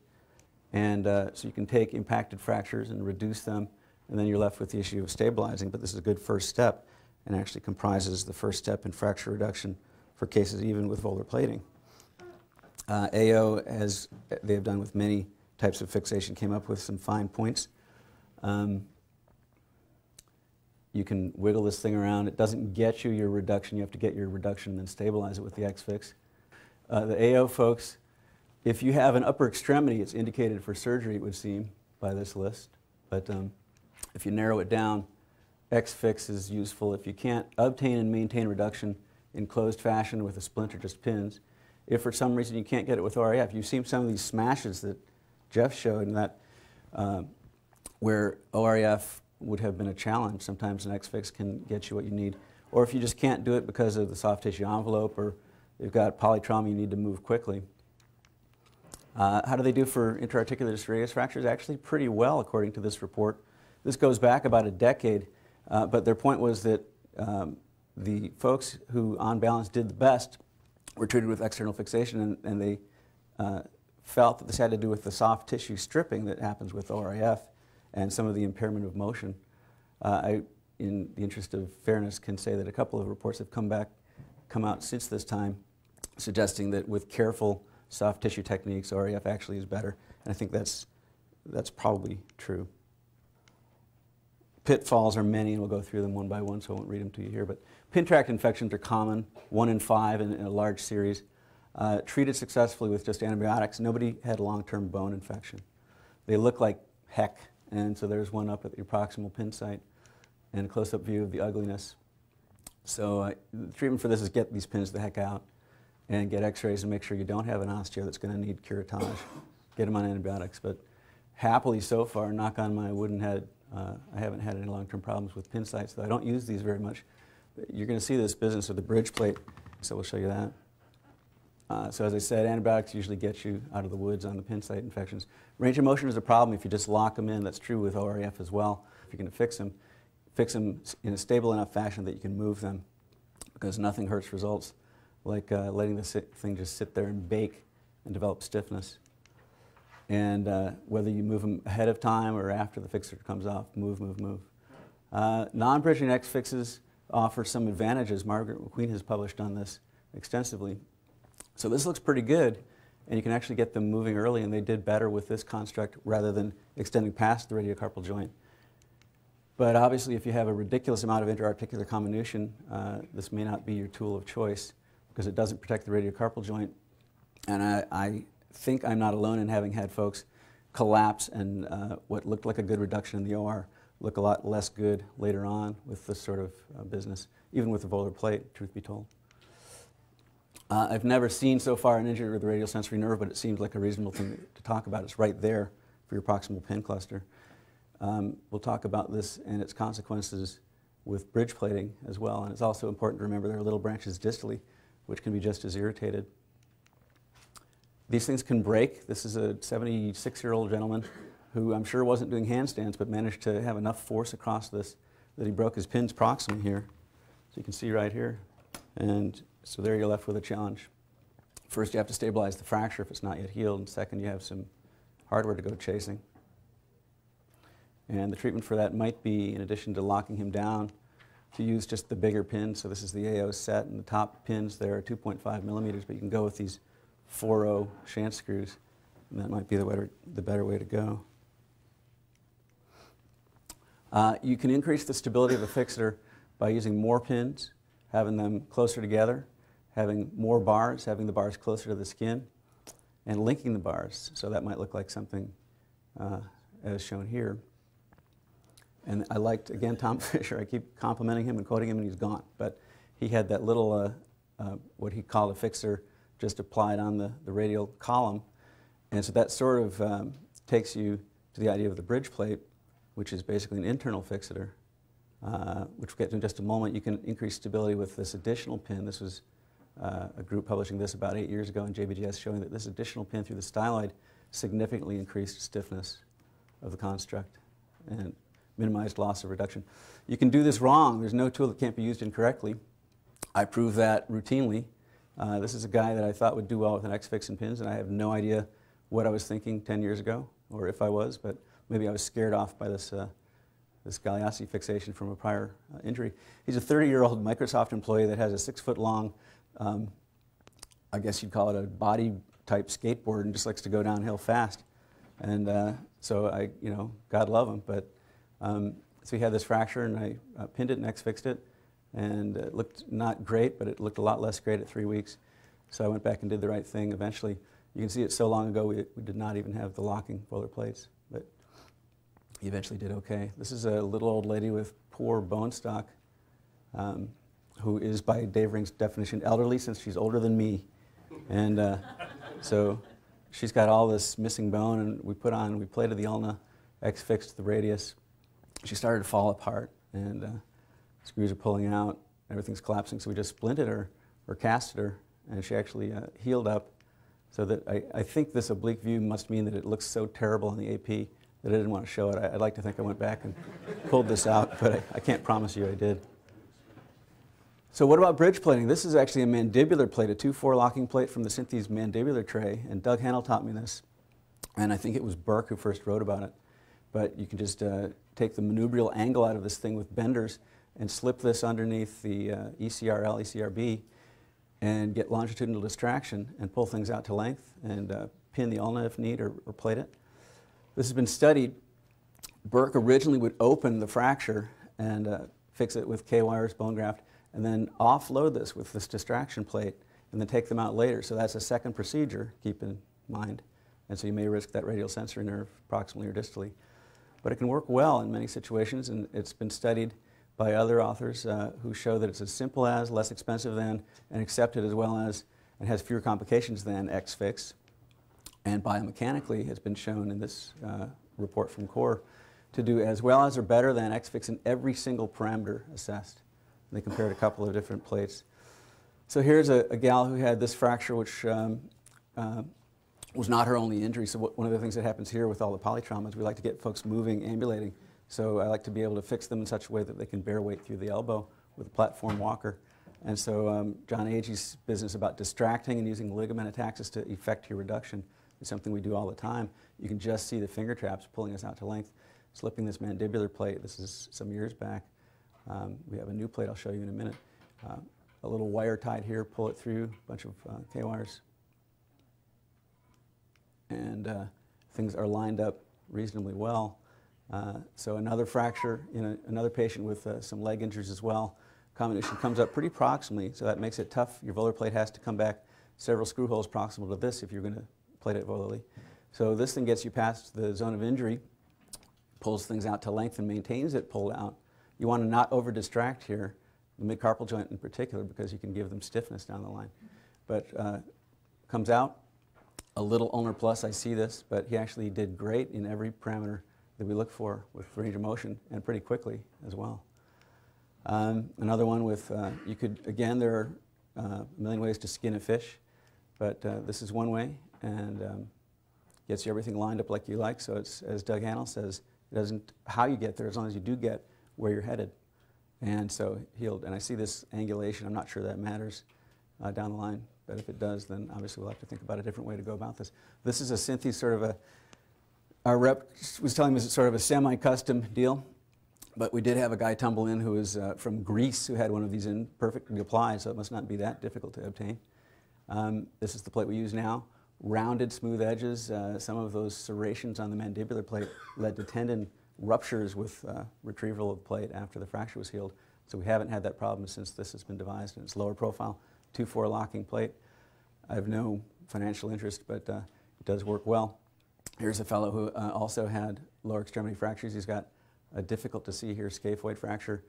And uh, so you can take impacted fractures and reduce them, and then you're left with the issue of stabilizing. But this is a good first step and actually comprises the first step in fracture reduction for cases even with volar plating. Uh, AO, as they have done with many types of fixation, came up with some fine points. Um, you can wiggle this thing around. It doesn't get you your reduction. You have to get your reduction and then stabilize it with the X-Fix. Uh, the AO folks if you have an upper extremity, it's indicated for surgery, it would seem, by this list. But um, if you narrow it down, X-Fix is useful. If you can't obtain and maintain reduction in closed fashion with a splint or just pins, if for some reason you can't get it with ORIF, you've seen some of these smashes that Jeff showed and that uh, where ORIF would have been a challenge. Sometimes an X-Fix can get you what you need. Or if you just can't do it because of the soft tissue envelope or you've got polytrauma you need to move quickly, uh, how do they do for interarticular radius fractures? Actually, pretty well, according to this report. This goes back about a decade, uh, but their point was that um, the folks who, on balance, did the best were treated with external fixation, and, and they uh, felt that this had to do with the soft tissue stripping that happens with ORIF and some of the impairment of motion. Uh, I, in the interest of fairness, can say that a couple of reports have come back, come out since this time, suggesting that with careful soft tissue techniques, ORIF actually is better. And I think that's, that's probably true. Pitfalls are many, and we'll go through them one by one, so I won't read them to you here. But pin tract infections are common, one in five in, in a large series. Uh, treated successfully with just antibiotics, nobody had long term bone infection. They look like heck, and so there's one up at the proximal pin site and a close up view of the ugliness. So, uh, the treatment for this is get these pins the heck out and get x-rays and make sure you don't have an osteo that's going to need curettage. Get them on antibiotics. But happily so far, knock on my wooden head, uh, I haven't had any long-term problems with pin sites, though I don't use these very much. You're going to see this business of the bridge plate, so we'll show you that. Uh, so as I said, antibiotics usually get you out of the woods on the pin site infections. Range of motion is a problem if you just lock them in. That's true with ORIF as well. If you're going to fix them, fix them in a stable enough fashion that you can move them because nothing hurts results like uh, letting the thing just sit there and bake and develop stiffness. And uh, whether you move them ahead of time or after the fixer comes off, move, move, move. Uh, non-bridging X fixes offer some advantages. Margaret McQueen has published on this extensively. So this looks pretty good, and you can actually get them moving early, and they did better with this construct rather than extending past the radiocarpal joint. But obviously, if you have a ridiculous amount of interarticular comminution, uh, this may not be your tool of choice because it doesn't protect the radiocarpal joint. And I, I, think I'm not alone in having had folks collapse and uh, what looked like a good reduction in the OR look a lot less good later on with this sort of uh, business, even with the volar plate, truth be told. Uh, I've never seen so far an injury with the radial sensory nerve, but it seems like a reasonable thing to talk about. It's right there for your proximal pin cluster. Um, we'll talk about this and its consequences with bridge plating as well. And it's also important to remember there are little branches distally, which can be just as irritated. These things can break. This is a 76 year old gentleman who I'm sure wasn't doing handstands, but managed to have enough force across this that he broke his pins proximally here. So you can see right here. And so there you're left with a challenge. First, you have to stabilize the fracture if it's not yet healed, and second, you have some hardware to go chasing. And the treatment for that might be, in addition to locking him down, to use just the bigger pins. So this is the AO set, and the top pins there are 2.5 millimeters, but you can go with these 4.0 shank screws, and that might be the better, the better way to go. Uh, you can increase the stability of a fixator by using more pins, having them closer together, having more bars, having the bars closer to the skin, and linking the bars. So that might look like something uh, as shown here. And I liked, again, Tom Fisher. I keep complimenting him and quoting him, and he's gone. But he had that little, uh, uh, what he called a fixer, just applied on the, the radial column. And so that sort of um, takes you to the idea of the bridge plate, which is basically an internal fixator, uh, which we'll get to in just a moment. You can increase stability with this additional pin. This was uh, a group publishing this about eight years ago in JBJS showing that this additional pin through the styloid significantly increased stiffness of the construct and minimized loss of reduction. You can do this wrong. There's no tool that can't be used incorrectly. I prove that routinely. Uh, this is a guy that I thought would do well with an X-Fix and pins, and I have no idea what I was thinking 10 years ago, or if I was, but maybe I was scared off by this, uh, this Galeazzi fixation from a prior uh, injury. He's a 30-year-old Microsoft employee that has a six-foot-long, um, I guess you'd call it a body-type skateboard, and just likes to go downhill fast. And uh, so I, you know, God love him, but um, so he had this fracture, and I uh, pinned it and X-fixed it, and it looked not great, but it looked a lot less great at three weeks. So I went back and did the right thing eventually. You can see it so long ago, we, we did not even have the locking volar plates, but he eventually did okay. This is a little old lady with poor bone stock, um, who is, by Dave Ring's definition, elderly since she's older than me. And uh, so she's got all this missing bone, and we put on, we plated the ulna, X-fixed the radius, she started to fall apart and uh, screws are pulling out, everything's collapsing. So we just splinted her or casted her and she actually uh, healed up. So that I, I, think this oblique view must mean that it looks so terrible in the AP that I didn't want to show it. I, would like to think I went back and pulled this out, but I, I can't promise you I did. So what about bridge plating? This is actually a mandibular plate, a 2-4 locking plate from the Synthes mandibular tray, and Doug Hanel taught me this. And I think it was Burke who first wrote about it. But you can just uh, take the mandibular angle out of this thing with benders and slip this underneath the uh, ECRL, ECRB, and get longitudinal distraction and pull things out to length and uh, pin the ulna if need or, or plate it. This has been studied. Burke originally would open the fracture and uh, fix it with K-wires, bone graft, and then offload this with this distraction plate and then take them out later. So that's a second procedure, keep in mind. And so you may risk that radial sensory nerve proximally or distally. But it can work well in many situations, and it's been studied by other authors uh, who show that it's as simple as, less expensive than, and accepted as well as, and has fewer complications than X-Fix. And biomechanically has been shown in this uh, report from CORE to do as well as or better than X-Fix in every single parameter assessed. And they compared a couple of different plates. So here's a, a gal who had this fracture, which um, uh, was not her only injury. So one of the things that happens here with all the polytraumas, we like to get folks moving, ambulating. So I like to be able to fix them in such a way that they can bear weight through the elbow with a platform walker. And so um, John Agee's business about distracting and using ligamentotaxis to effect your reduction is something we do all the time. You can just see the finger traps pulling us out to length, slipping this mandibular plate. This is some years back. Um, we have a new plate I'll show you in a minute. Uh, a little wire tied here, pull it through, a bunch of uh, K-wires, and uh, things are lined up reasonably well. Uh, so another fracture in a, another patient with uh, some leg injuries as well. Combination comes up pretty proximally, so that makes it tough. Your volar plate has to come back several screw holes proximal to this if you're going to plate it volarly. So this thing gets you past the zone of injury, pulls things out to length and maintains it pulled out. You want to not over distract here, the mid-carpal joint in particular, because you can give them stiffness down the line. But uh, comes out, a little ulnar plus, I see this, but he actually did great in every parameter that we look for with range of motion and pretty quickly as well. Um, another one with, uh, you could, again, there are uh, a million ways to skin a fish, but uh, this is one way and um, gets you everything lined up like you like. So it's, as Doug Hanel says, it doesn't how you get there as long as you do get where you're headed. And so he'll, and I see this angulation, I'm not sure that matters uh, down the line, but if it does, then obviously we'll have to think about a different way to go about this. This is a Synthes sort of a, our rep was telling me it's sort of a semi-custom deal. But we did have a guy tumble in who was uh, from Greece who had one of these in perfectly applied, so it must not be that difficult to obtain. Um, this is the plate we use now. Rounded, smooth edges. Uh, some of those serrations on the mandibular plate led to tendon ruptures with uh, retrieval of plate after the fracture was healed. So we haven't had that problem since this has been devised, and it's lower profile, 2-4 locking plate. I have no financial interest, but uh, it does work well. Here's a fellow who uh, also had lower extremity fractures. He's got a difficult to see here, scaphoid fracture.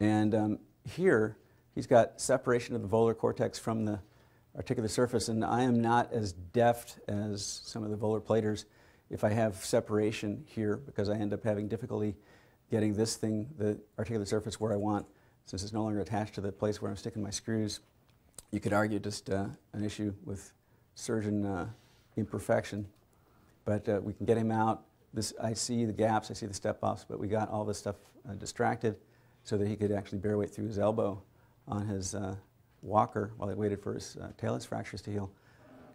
And um, here, he's got separation of the volar cortex from the articular surface, and I am not as deft as some of the volar platers if I have separation here because I end up having difficulty getting this thing, the articular surface, where I want, since it's no longer attached to the place where I'm sticking my screws. You could argue just uh, an issue with surgeon uh, imperfection, but uh, we can get him out this, I see the gaps, I see the step-offs, but we got all this stuff uh, distracted so that he could actually bear weight through his elbow on his uh, walker while he waited for his uh, talus fractures to heal.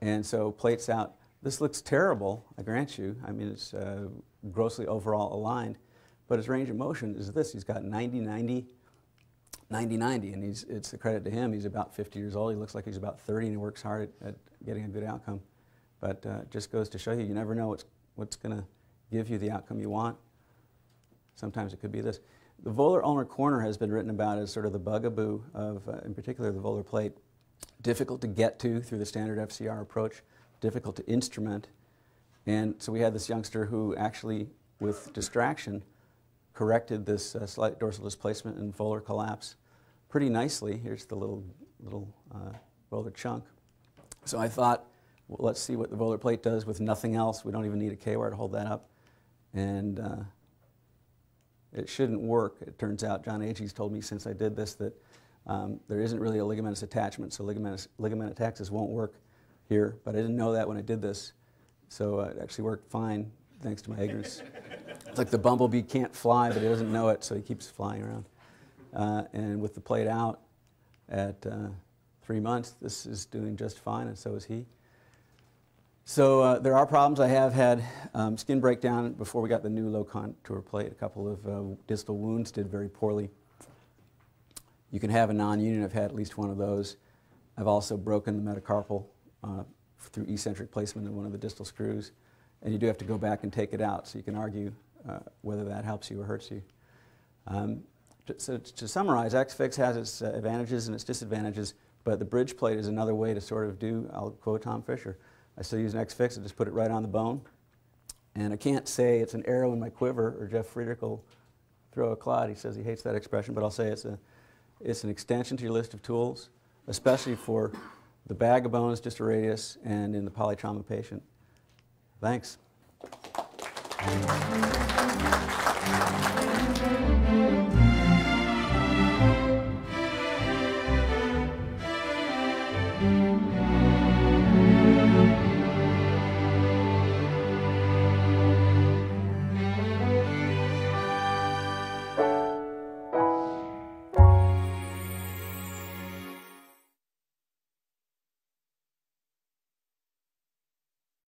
And so plates out. This looks terrible, I grant you. I mean, it's uh, grossly overall aligned, but his range of motion is this. He's got 90-90, 90-90, and he's, it's a credit to him. He's about 50 years old. He looks like he's about 30, and he works hard at, at getting a good outcome. But uh, just goes to show you, you never know what's, what's going to give you the outcome you want. Sometimes it could be this. The volar ulnar corner has been written about as sort of the bugaboo of, uh, in particular, the volar plate. Difficult to get to through the standard FCR approach, difficult to instrument. And so we had this youngster who actually, with distraction, corrected this uh, slight dorsal displacement and volar collapse pretty nicely. Here's the little, little uh, volar chunk. So I thought, well, let's see what the volar plate does with nothing else. We don't even need a K-wire to hold that up and uh, it shouldn't work. It turns out, John Agee's told me since I did this that um, there isn't really a ligamentous attachment, so ligamentous, ligament won't work here, but I didn't know that when I did this, so uh, it actually worked fine thanks to my ignorance. it's like the bumblebee can't fly, but he doesn't know it, so he keeps flying around. Uh, and with the plate out at uh, three months, this is doing just fine, and so is he. So uh, there are problems. I have had um, skin breakdown before we got the new low contour plate. A couple of uh, distal wounds did very poorly. You can have a non-union. I've had at least one of those. I've also broken the metacarpal uh, through eccentric placement in one of the distal screws. And you do have to go back and take it out, so you can argue uh, whether that helps you or hurts you. Um, so to summarize, X-Fix has its uh, advantages and its disadvantages, but the bridge plate is another way to sort of do, I'll quote Tom Fisher, I still use an X-Fix, I just put it right on the bone. And I can't say it's an arrow in my quiver, or Jeff Friedrich will throw a clod. He says he hates that expression, but I'll say it's, a, it's an extension to your list of tools, especially for the bag of bones, just a radius, and in the polytrauma patient. Thanks. Thank you.